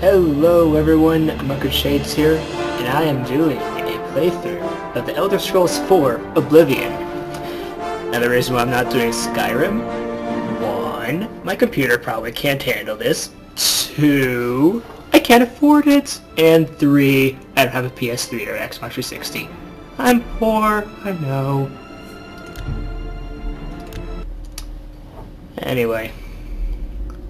Hello everyone, Monk of Shades here, and I am doing a playthrough of The Elder Scrolls 4 Oblivion. Now the reason why I'm not doing Skyrim, one, my computer probably can't handle this, two, I can't afford it, and three, I don't have a PS3 or Xbox 360. I'm poor, I know. Anyway,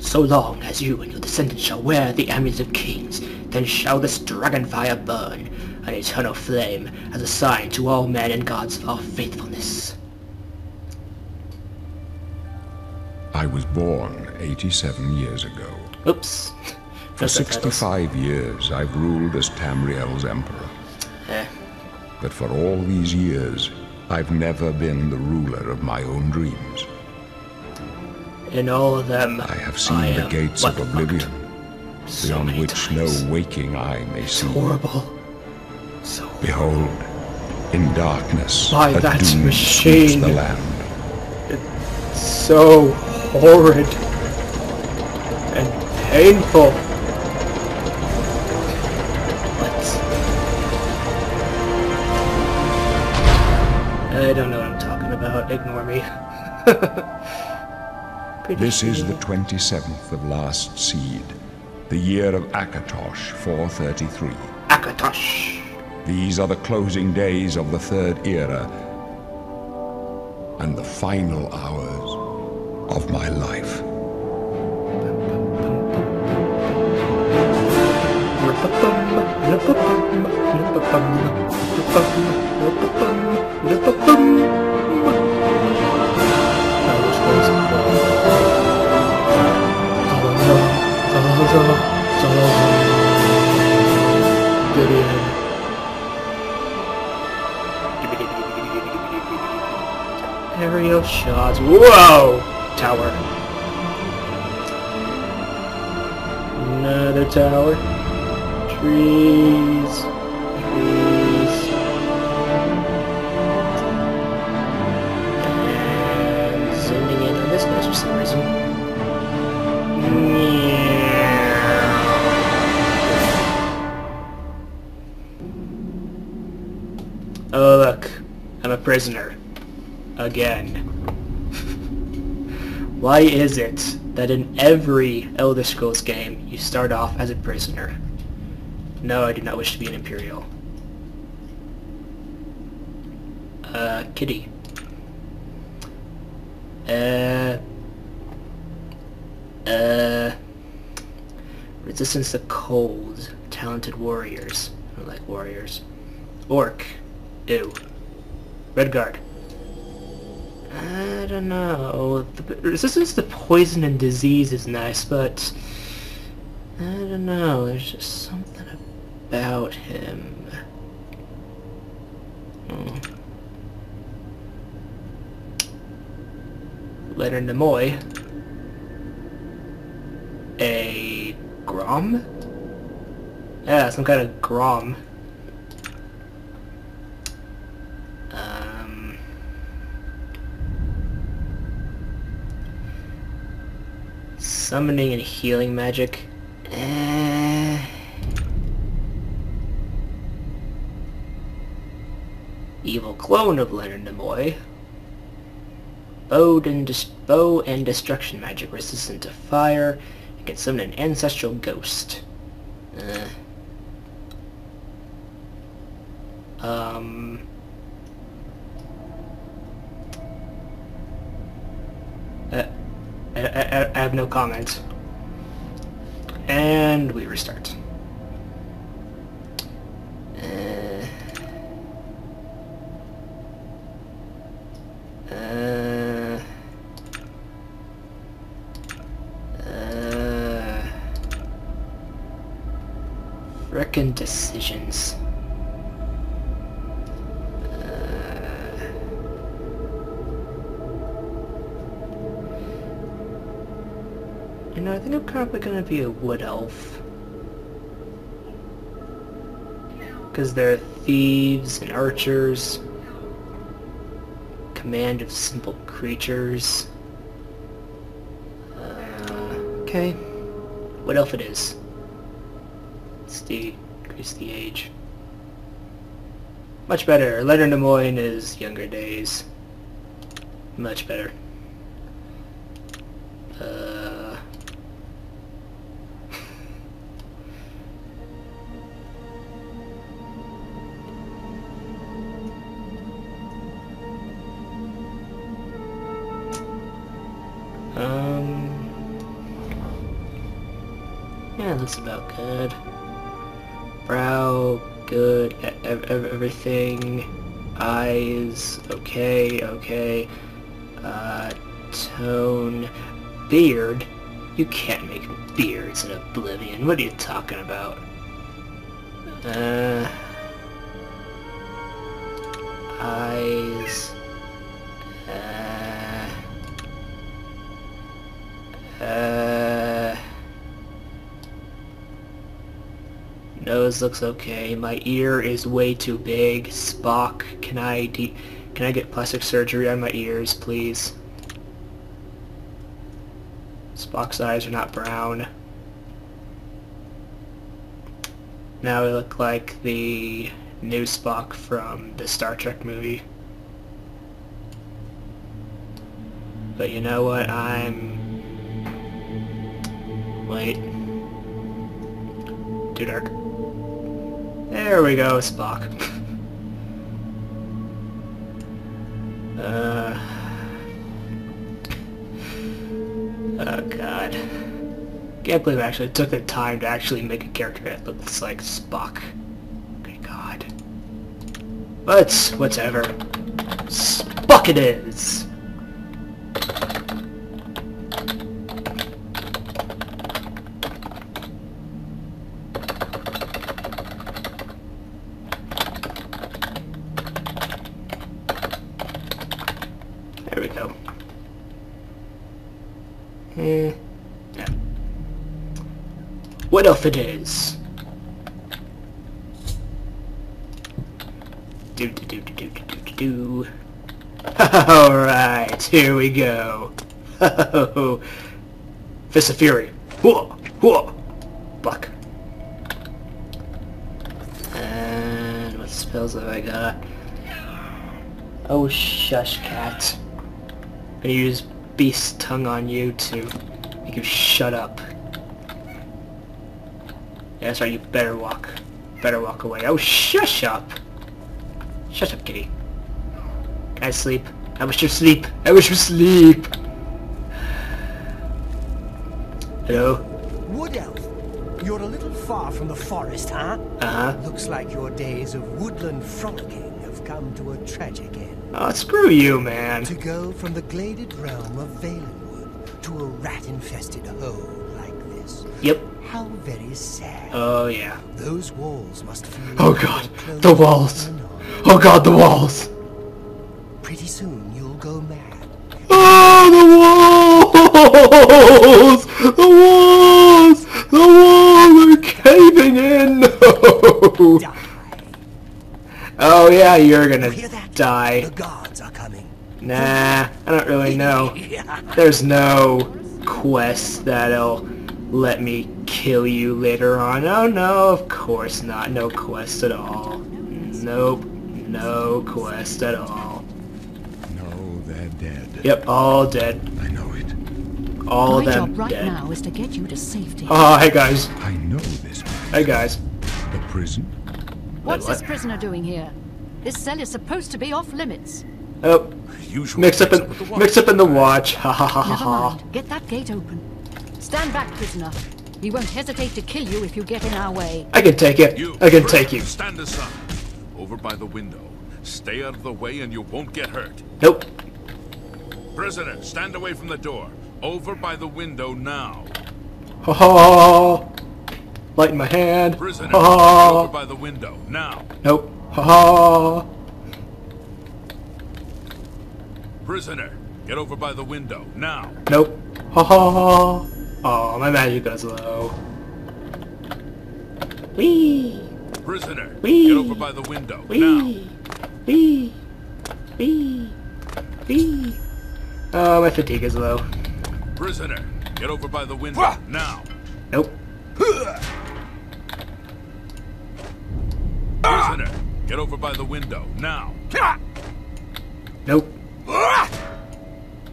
so long as you and your descendants shall wear the amulets of kings, then shall this dragon fire burn, an eternal flame, as a sign to all men and gods of our faithfulness. I was born 87 years ago. Oops. For 65 years, I've ruled as Tamriel's emperor. Eh, But for all these years, I've never been the ruler of my own dreams. In all of them, I have seen I the gates of oblivion, so beyond which times. no waking eye may It's see. horrible. So Behold, in darkness, By a that doom machine. the land. It's so horrid and painful. I don't know what I'm talking about. Ignore me. This is the 27th of last seed, the year of Akatosh 433. Akatosh. These are the closing days of the Third Era and the final hours of my life. Aerial shots. Whoa! Tower. Another tower. Trees. Prisoner. Again. Why is it that in every Elder Scrolls game you start off as a prisoner? No, I do not wish to be an Imperial. Uh, kitty. Uh... Uh... Resistance to cold. Talented warriors. I like warriors. Orc. Ew. Redguard. I don't know. The resistance to poison and disease is nice, but I don't know. There's just something about him. Hmm. Leonard Nimoy. A Grom? Yeah, some kind of Grom. Um, summoning and healing magic. Eh. Evil clone of Leonard Nimoy. Bow and, bow and destruction magic resistant to fire. You can summon an ancestral ghost. Uh. Um... I, I, I have no comment. And we restart. Uh, uh, uh, decisions. You know, I think I'm probably gonna be a wood elf. Because they're thieves and archers. Command of simple creatures. Uh, okay. What elf it is? Let's decrease the age. Much better. Leonard Nimoy in his younger days. Much better. That's about good. Brow, good. E- ev- ev- everything. Eyes, okay, okay. Uh, tone. Beard? You can't make beards in Oblivion. What are you talking about? Uh... Eyes... Uh... Uh... Nose looks okay. My ear is way too big. Spock, can I de can I get plastic surgery on my ears, please? Spock's eyes are not brown. Now I look like the new Spock from the Star Trek movie. But you know what? I'm... Wait. Too dark. There we go, Spock. uh... Oh god. Can't believe I actually took the time to actually make a character that looks like Spock. Good god. But, whatever. Spock it is! There we go. Eh, yeah. What else it is? Do do do do do do do do. All right, here we go. Fist of Fury. Whoa, whoa. Buck. And what spells have I got? Oh, shush, cat. I'm gonna use Beast Tongue on you to make you shut up. That's right, you better walk. Better walk away. Oh, shush up! Shut up, kitty. Can I sleep? I wish you sleep. I wish you sleep. Hello? Wood elf, you're a little far from the forest, huh? Uh-huh. Looks like your days of woodland frolicking have come to a tragic end. Oh, screw you, man. To go from the gladed realm of Valenwood to a rat-infested hole like this. Yep. How very sad. Oh, yeah. Those walls must feel... Oh, God. The walls. Oh, God, the walls. Pretty soon you'll go mad. Oh, the walls! The walls! The walls are caving in! No! Die. Oh yeah, you're gonna Hear die. The gods are coming. Nah, I don't really know. There's no quest that'll let me kill you later on. Oh no, of course not. No quest at all. Nope. No quest at all. No, they're dead. Yep, all dead. I know it. All My of them job right dead. now is to get you to safety. Oh, hey guys. I know this place. Hey guys. The prison? What's what? this prisoner doing here? This cell is supposed to be off limits. Oh, Usual mix up in with the watch. mix up in the watch. Ha ha ha ha ha. Get that gate open. Stand back, prisoner. We won't hesitate to kill you if you get in our way. I can take it. You, I can take you. Stand aside. Over by the window. Stay out of the way and you won't get hurt. Nope. Prisoner, stand away from the door. Over by the window now. Ha ha. Light in my hand. Prisoner, Ha ha! over by the window now. Nope. Ha ha. Prisoner, get over by the window now. Nope. Ha ha. Oh, my magic goes low. Wee. Prisoner, Whee! get over by the window now. Wee. Wee. Wee. Wee. Oh, my fatigue is low. Prisoner, get over by the window now. Nope. Prisoner, get over by the window, now. Nope.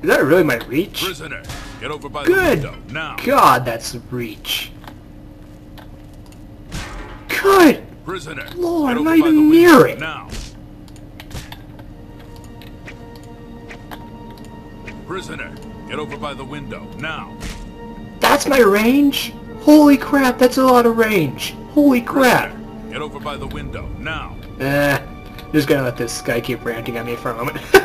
Is that really my reach? Prisoner, get over by Good the window, now. God, that's a reach. Good! Prisoner, Lord, I'm not even near it. Now. Prisoner, get over by the window, now. That's my range? Holy crap, that's a lot of range. Holy crap. Prisoner, get over by the window, now. Eh, just gonna let this guy keep ranting at me for a moment.